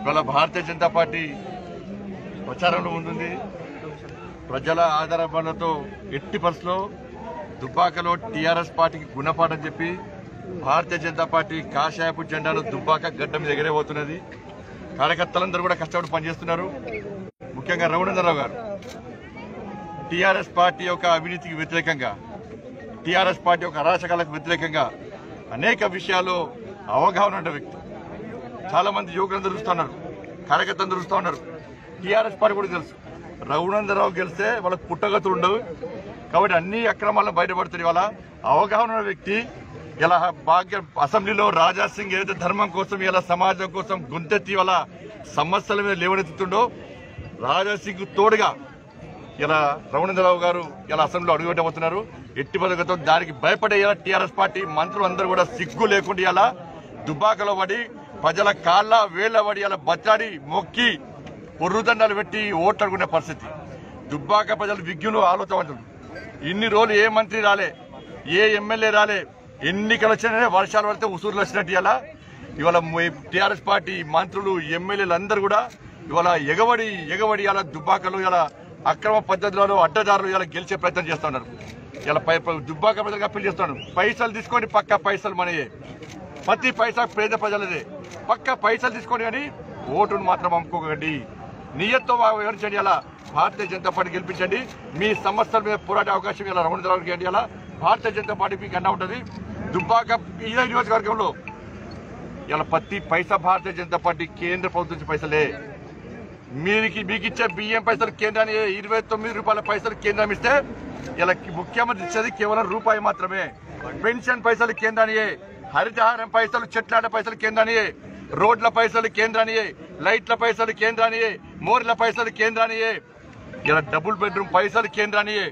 ఇవాళ భారతీయ జనతా పార్టీ ప్రచారంలో ఉంటుంది. ప్రజల ఆధారపడలతో ఎట్టి పరిస్థితిలో దుబ్బాకలో టీఆర్ఎస్ పార్టీకి గుణపాఠం చెప్పి భారతీయ జనతా పార్టీ కాషాయపు జెండాను దుబ్బాక గడ్డ మీద ఎగరేపోతున్నది కార్యకర్తలందరూ కూడా కష్టపడి పనిచేస్తున్నారు. ముఖ్యంగా రఘునందరావు గారు. టీఆర్ఎస్ పార్టీ యొక్క అవినీతికి వ్యతిరేకంగా టీఆర్ఎస్ పార్టీ యొక్క అరాచకాలకు వ్యతిరేకంగా అనేక విషయాల్లో అవగాహన ఉన్న వ్యక్తి. చాలా మంది యువకులందరూ చూస్తున్నారు కార్యకర్తలు చూస్తూ ఉన్నారు. టీఆర్ఎస్ పార్టీ కూడా తెలుసు. రఘునందరావు గెలిస్తే వాళ్ళకి పుట్టగతులు ఉండవు. కాబట్టి అన్ని అక్రమాలను బయటపడుతుంది వాళ్ళ అవగాహన ఉన్న వ్యక్తి ఇలా భాగ్య అసెంబ్లీలో రాజా సింగ్ ఏదైతే ధర్మం కోసం ఇలా సమాజం కోసం గుంతెత్తి వాళ్ళ సమస్యల మీద లేవనెత్తుతుండో రాజా సింగ్ తోడుగా ఇలా రమణేంద్రరావు గారు ఇలా అసెంబ్లీలో అడుగుపెట్టబోతున్నారు. ఎట్టి పథకంతో దానికి భయపడే ఇలా టీఆర్ఎస్ పార్టీ మంత్రులు అందరూ కూడా సిగ్గు లేకుండా ఇలా దుబ్బాకలో పడి ప్రజల కాళ్ళ వేళ్ళ పడి అలా బచ్చాడి మొక్కి పొర్రుదండాలు పెట్టి ఓట్లాడుకునే పరిస్థితి. దుబ్బాక ప్రజలు విజ్ఞులు ఆలోచన ఇన్ని రోజులు ఏ మంత్రి రాలే ఏ ఎమ్మెల్యే రాలే ఎన్నికలు వచ్చినా వర్షాలు పడితే ఉసూరులు వచ్చినట్టు ఇలా ఇవాళ టీఆర్ఎస్ పార్టీ మంత్రులు ఎమ్మెల్యేలు అందరూ కూడా ఇవాళ ఎగబడి ఎగబడి ఇలా దుబ్బాకలు ఇలా అక్రమ పద్ధతులలో అడ్డదారులు ఇలా గెలిచే ప్రయత్నం చేస్తున్నారు. ఇలా పై దుబ్బాక ప్రజలకు అప్పీల్ చేస్తున్నారు. పైసలు తీసుకొని పక్క పైసలు మనయే. ప్రతి పైసా పేద ప్రజలదే. పక్క పైసలు తీసుకొని కానీ ఓటును మాత్రం అమ్ముకోకండి. నియత్తో వివరించండి అలా? భారతీయ జనతా పార్టీ గెలిపించండి. మీ సమస్యల మీద పోరాడే అవకాశం ఇలా రమణరావుకి చేయండి అలా? భారతీయ జనతా పార్టీ మీకు అన్నా ఉంటుంది. దుబ్బాక ఇదే నియోజకవర్గంలో ఇలా ప్రతి పైసా భారతీయ జనతా పార్టీ కేంద్ర ప్రభుత్వం పైసలే. మీకు మీకు ఇచ్చే బియ్యం పైసలు కేంద్రాన్ని ఇరవై తొమ్మిది రూపాయల పైసలు కేంద్రం ఇస్తే ఇలా ముఖ్యమంత్రి ఇచ్చేది కేవలం రూపాయి మాత్రమే. పెన్షన్ పైసలు కేంద్రానియే హరితహారం పైసలు చెట్లాట పైసలు కేంద్రానియే రోడ్ల పైసలు కేంద్రానియే లైట్ల పైసలు కేంద్రానియే మోర్ల పైసలు కేంద్రానియే ఇలా డబుల్ బెడ్రూమ్ పైసలు కేంద్రానియే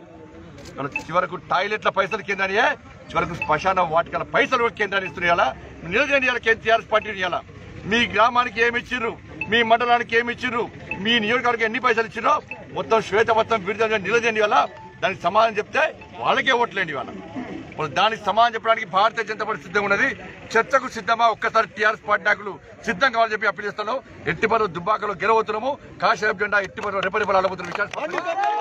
ఇలా చివరకు టాయిలెట్ల పైసలు కేంద్రానియే చివరకు శ్మశాన వాటికల పైసలు కేంద్రాన్ని ఇస్తున్నాయి ఇలా నిలదీయండి ఇలా టీఆర్ఎస్ పార్టీని ఇలా మీ గ్రామానికి ఏమి ఇచ్చిర్రు? మీ మండలానికి ఏమి ఇచ్చిర్రు? మీ నియోజకవర్గం ఎన్ని పైసలు ఇచ్చిరో మొత్తం శ్వేతపత్రం విడుదల నిలదీయండి వాళ్ళ దానికి సమాధానం చెప్తే వాళ్ళకే ఓట్లేండి వాళ్ళ దానికి సమాధానం చెప్పడానికి భారతీయ జనతా పార్టీ సిద్ధంగా ఉన్నది. చర్చకు సిద్ధమా? ఒక్కసారి టీఆర్ఎస్ పార్టీ నాయకులు సిద్ధం కావాలని చెప్పి అప్పీల్ చేస్తున్నాం. ఎట్టి పరువు దుబ్బాకలో గెలవతున్నాము కాషాయం జెండా ఎట్టి పరువు రెపరెపలు అడబోతున్న విషయాన్ని